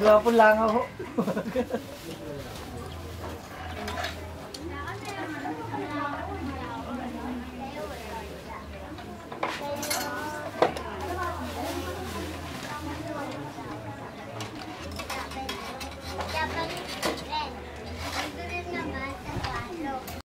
Gwapo lang ako.